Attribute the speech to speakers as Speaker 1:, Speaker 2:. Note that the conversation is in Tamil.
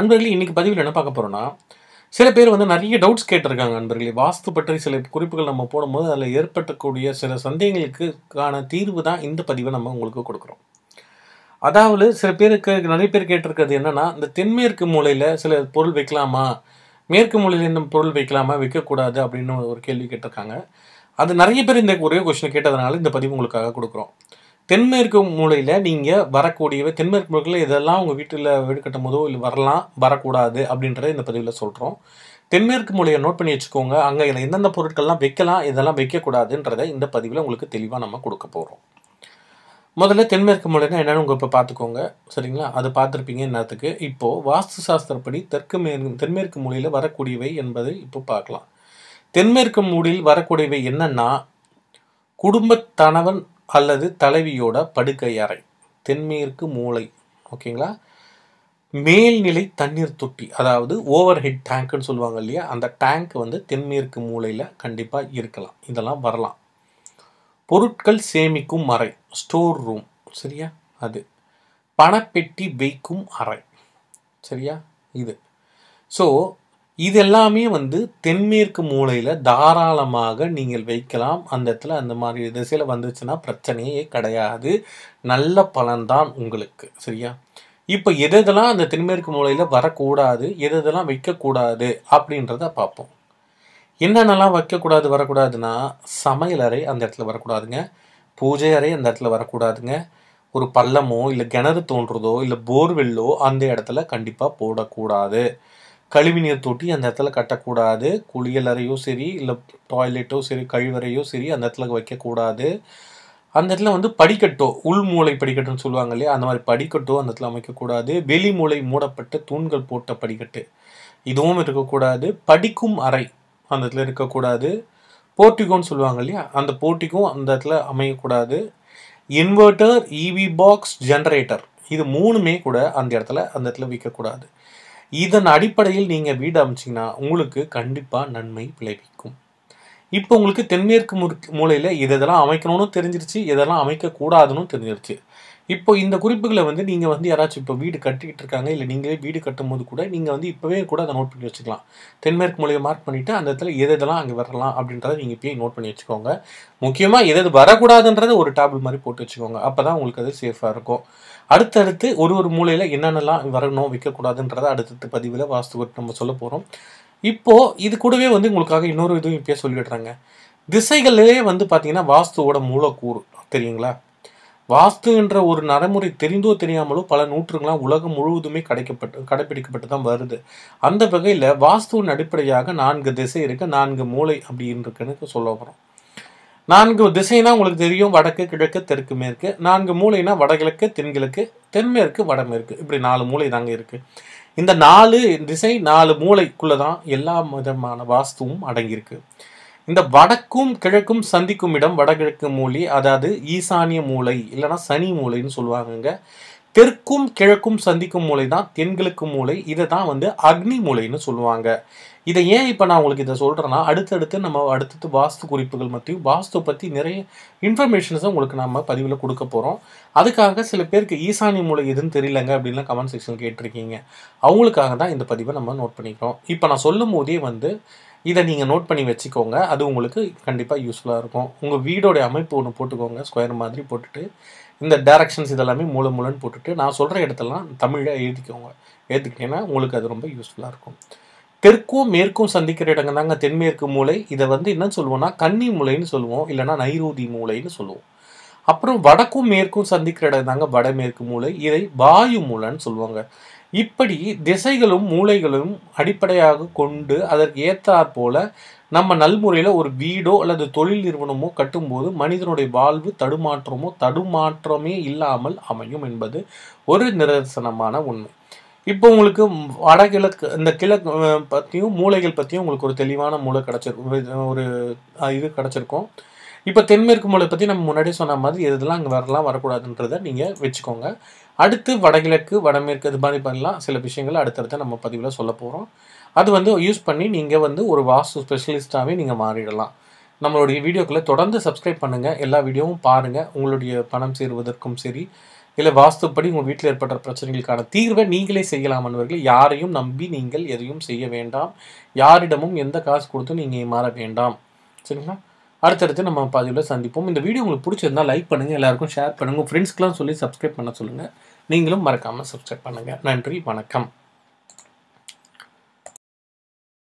Speaker 1: அன்பர்களே இன்றைக்கி பதிவில் என்ன பார்க்க போறோம்னா சில பேர் வந்து நிறைய டவுட்ஸ் கேட்டிருக்காங்க அன்பர்களே. வாஸ்து பற்றி சில குறிப்புகள் நம்ம போடும்போது அதில் ஏற்பட்டக்கூடிய சில சந்தேகங்களுக்கான தீர்வு தான் இந்த பதிவை நம்ம உங்களுக்கு கொடுக்குறோம். அதாவது சில பேருக்கு நிறைய பேர் கேட்டிருக்கிறது என்னன்னா இந்த தென்மேற்கு மூலையில் சில பொருள் வைக்கலாமா? மேற்கு மூலையில் இந்த பொருள் வைக்கலாமா? வைக்கக்கூடாது அப்படின்னு ஒரு கேள்வி கேட்டிருக்காங்க. அது நிறைய பேர் இந்த ஒரே கொஷின் கேட்டதுனால இந்த பதிவு உங்களுக்காக கொடுக்குறோம். தென்மேற்கு மூலையில் நீங்கள் வரக்கூடியவை தென்மேற்கு மூலையில் இதெல்லாம் உங்கள் வீட்டில் வீடு கட்டும் போதோ இல்லை வரலாம் வரக்கூடாது அப்படின்றத இந்த பதிவில் சொல்கிறோம் தென்மேற்கு மூலையை நோட் பண்ணி வச்சுக்கோங்க. அங்கே எந்தெந்த பொருட்கள்லாம் வைக்கலாம் இதெல்லாம் வைக்கக்கூடாதுன்றதை இந்த பதிவில் உங்களுக்கு தெளிவாக நம்ம கொடுக்க போகிறோம் முதல்ல தென்மேற்கு மூலைனா என்னென்னு உங்கள் இப்போ பார்த்துக்கோங்க. சரிங்களா? அது பார்த்துருப்பீங்க என்னத்துக்கு இப்போது வாஸ்து சாஸ்திரப்படி தெற்கு மேற்கு தென்மேற்கு மூலையில் வரக்கூடியவை என்பதை இப்போ பார்க்கலாம். தென்மேற்கு மூலையில் வரக்கூடியவை என்னென்னா குடும்பத்தனவன் அல்லது தலைவியோட படுக்கை அறை தென்மேற்கு மூலை ஓகேங்களா மேல்நிலை தண்ணீர் தொட்டி அதாவது ஓவர் ஹெட் டேங்க்னு சொல்லுவாங்க இல்லையா? அந்த டேங்க் வந்து தென்மேற்கு மூலையில் கண்டிப்பாக இருக்கலாம். இதெல்லாம் வரலாம். பொருட்கள் சேமிக்கும் அறை ஸ்டோர் ரூம் சரியா? அது. பணப்பெட்டி வைக்கும் அறை சரியா? இது. ஸோ இது எல்லாமே வந்து தென்மேற்கு மூலையில் தாராளமாக நீங்கள் வைக்கலாம். அந்த இடத்துல அந்த மாதிரி திசையில் வந்துச்சுன்னா பிரச்சனையே கிடையாது. நல்ல பலன்தான் உங்களுக்கு. சரியா? இப்போ எது எதெல்லாம் அந்த தென்மேற்கு மூலையில் வரக்கூடாது எது எதெல்லாம் வைக்கக்கூடாது அப்படின்றத பார்ப்போம். என்னென்னலாம் வைக்கக்கூடாது வரக்கூடாதுன்னா சமையலறை அந்த இடத்துல வரக்கூடாதுங்க. பூஜை அறை அந்த இடத்துல வரக்கூடாதுங்க. ஒரு பள்ளமோ இல்லை கிணறு தோன்றதோ இல்லை போர்வெல்லோ அந்த இடத்துல கண்டிப்பாக போடக்கூடாது. கழிவுநீர் தொட்டி அந்த இடத்துல கட்டக்கூடாது. குளியல் அறையோ சரி இல்லை டாய்லெட்டோ சரி கழிவறையோ சரி அந்த இடத்துல வைக்கக்கூடாது. அந்த இடத்துல வந்து படிக்கட்டோ உள் மூளை படிக்கட்டுன்னு சொல்லுவாங்க இல்லையா? அந்த மாதிரி படிக்கட்டோ அந்த இடத்துல அமைக்கக்கூடாது. வெளி மூளை மூடப்பட்ட தூண்கள் போட்ட படிக்கட்டு இதுவும் இருக்கக்கூடாது. படிக்கும் அறை அந்த இடத்துல இருக்கக்கூடாது. போர்ட்டிகோன்னு சொல்லுவாங்க இல்லையா? அந்த போர்ட்டிக்கும் அந்த இடத்துல அமையக்கூடாது. இன்வெர்ட்டர் இவி பாக்ஸ் ஜென்ரேட்டர் இது மூணுமே கூட அந்த இடத்துல அந்த இடத்துல விற்கக்கூடாது இதன் அடிப்படையில் நீங்கள் வீடு அமைச்சிங்கன்னா உங்களுக்கு கண்டிப்பாக நன்மை விளைவிக்கும். இப்போ உங்களுக்கு தென்மேற்கு மூலையில் இதெல்லாம் அமைக்கணும்னு தெரிஞ்சிருச்சு இதெல்லாம் அமைக்கக்கூடாதுன்னு தெரிஞ்சிருச்சு. இப்போ இந்த குறிப்புகளை வந்து நீங்கள் வந்து யாராச்சும் இப்போ வீடு கட்டிக்கிட்டு இருக்காங்க இல்லை நீங்களே வீடு கட்டும் போது கூட நீங்கள் வந்து இப்போவே கூட அதை நோட் பண்ணி வச்சுக்கலாம். தென்மேற்கு மூலையை மார்க் பண்ணிவிட்டு அந்த இடத்துல எது எதெல்லாம் அங்கே வரலாம் அப்படின்றத நீங்கள் இப்போயே நோட் பண்ணி வச்சுக்கோங்க. முக்கியமாக எது எது வரக்கூடாதுன்றத ஒரு டேபிள் மாதிரி போட்டு வச்சுக்கோங்க. அப்போ தான் உங்களுக்கு அது சேஃபாக இருக்கும். அடுத்தடுத்து ஒரு ஒரு மூலையில் என்னென்னலாம் வரணும் வைக்கக்கூடாதுன்றத அடுத்தடுத்த பதிவில் வாஸ்து நம்ம சொல்ல போகிறோம் இப்போது இது கூடவே வந்து உங்களுக்காக இன்னொரு இதுவும் இப்போயே சொல்லிடுறாங்க. திசைகளிலே வந்து பார்த்தீங்கன்னா வாஸ்துவோட மூலக்கூறு தெரியுங்களா? வாஸ்து என்ற ஒரு நடைமுறை தெரிந்தோ தெரியாமலோ பல நூற்றுங்களாம் உலகம் முழுவதுமே கிடைக்கப்பட்டு கடைபிடிக்கப்பட்டு தான் வருது. அந்த வகையில் வாஸ்துவின் அடிப்படையாக நான்கு திசை இருக்கு. நான்கு மூளை அப்படின்னு இருக்குன்னு சொல்ல வரோம் நான்கு திசைனா உங்களுக்கு தெரியும். வடக்கு கிழக்கு தெற்கு மேற்கு. நான்கு மூளைனா வடகிழக்கு தென்கிழக்கு தென்மேற்கு வடமேற்கு. இப்படி நாலு மூளை தாங்க இருக்குது இந்த நாலு திசை நாலு மூளைக்குள்ளே தான் எல்லா விதமான வாஸ்துவும் அடங்கியிருக்கு. இந்த வடக்கும் கிழக்கும் சந்திக்கும் இடம் வடகிழக்கு மூலி அதாவது ஈசானிய மூலை இல்லைனா சனி மூலைன்னு சொல்லுவாங்கங்க. தெற்கும் கிழக்கும் சந்திக்கும் மூலை தான் தென்கிழக்கு மூலை. இதை தான் வந்து அக்னி மூலைன்னு சொல்லுவாங்க. இதை ஏன் இப்போ நான் உங்களுக்கு இதை சொல்கிறேன்னா அடுத்தடுத்து நம்ம அடுத்தடுத்து வாஸ்து குறிப்புகள் மத்தியும் வாஸ்து பற்றி நிறைய இன்ஃபர்மேஷன்ஸும் உங்களுக்கு நம்ம பதிவில் கொடுக்க போகிறோம் அதுக்காக சில பேருக்கு ஈசானி மூலை எதுன்னு தெரியலங்க அப்படின்லாம் கமெண்ட் செக்ஷன் கேட்டிருக்கீங்க. அவங்களுக்காக தான் இந்த பதிவை நம்ம நோட் பண்ணிக்கிறோம். இப்போ நான் சொல்லும் போதே வந்து இதை நீங்கள் நோட் பண்ணி வச்சுக்கோங்க. அது உங்களுக்கு கண்டிப்பாக யூஸ்ஃபுல்லாக இருக்கும். உங்கள் வீடோடைய அமைப்பு ஒன்று போட்டுக்கோங்க. ஸ்கொயர் மாதிரி போட்டுட்டு இந்த டேரக்ஷன்ஸ் இதெல்லாமே மூல மூலன்னு போட்டுட்டு நான் சொல்கிற இடத்தெல்லாம் தமிழில் எழுதிக்கோங்க. எழுதிக்கிட்டீங்கன்னா உங்களுக்கு அது ரொம்ப யூஸ்ஃபுல்லாக இருக்கும். தெற்கும் மேற்கும் சந்திக்கிற இடங்க தாங்க தென்மேற்கு மூலை இதை வந்து என்ன சொல்லுவோம்னா கன்னி மூலைன்னு சொல்லுவோம். இல்லைன்னா நைரோதி மூலைன்னு சொல்லுவோம். அப்புறம் வடக்கும் மேற்கும் சந்திக்கிற இடம் தாங்க வடமேற்கு மூலை இதை வாயு மூலைன்னு சொல்லுவாங்க. இப்படி திசைகளும் மூளைகளும் அடிப்படையாக கொண்டு அதற்கு ஏற்றாற் போல நம்ம நல்முறையில் ஒரு வீடோ அல்லது தொழில் நிறுவனமோ கட்டும்போது மனிதனுடைய வாழ்வு தடுமாற்றமோ தடுமாற்றமே இல்லாமல் அமையும் என்பது ஒரு நிதர்சனமான உண்மை. இப்போ உங்களுக்கு வடகிழக்கு இந்த கிழக்கு பற்றியும் மூளைகள் பற்றியும் உங்களுக்கு ஒரு தெளிவான மூளை கிடச்சிருக்கும் ஒரு இது கிடச்சிருக்கும். இப்போ தென்மேற்கு மூளை பற்றி நம்ம முன்னாடியே சொன்ன மாதிரி எதுலாம் அங்கே வரலாம் வரக்கூடாதுன்றதை நீங்கள் வச்சுக்கோங்க. அடுத்து வடகிழக்கு வடமேற்கு இது மாதிரி பண்ணலாம். சில விஷயங்கள் அடுத்தடுத்து நம்ம பதிவில் சொல்ல போகிறோம் அது வந்து யூஸ் பண்ணி நீங்கள் வந்து ஒரு வாஸ்து ஸ்பெஷலிஸ்ட்டாகவே நீங்கள் மாறிடலாம். நம்மளுடைய வீடியோக்களை தொடர்ந்து சப்ஸ்கிரைப் பண்ணுங்கள் எல்லா வீடியோவும் பாருங்கள் உங்களுடைய பணம் சேருவதற்கும் சரி இல்லை வாஸ்துப்படி உங்கள் வீட்டில் ஏற்பட்ட பிரச்சனைகளுக்கான தீர்வை நீங்களே செய்யலாம் என்பவர்கள் யாரையும் நம்பி நீங்கள் எதையும் செய்ய வேண்டாம். யாரிடமும் எந்த காசு கொடுத்தும் நீங்கள் மாற வேண்டாம். சரிங்களா? அடுத்தடுத்து நம்ம பதிவில் சந்திப்போம். இந்த வீடியோ உங்களுக்கு பிடிச்சிருந்தா லைக் பண்ணுங்கள் எல்லாருக்கும் ஷேர் பண்ணுங்கள் ஃப்ரெண்ட்ஸ்க்கெலாம் சொல்லி சப்ஸ்கிரைப் பண்ண சொல்லுங்கள் நீங்களும் மறக்காமல் சப்ஸ்கிரைப் பண்ணுங்கள் நன்றி. வணக்கம்.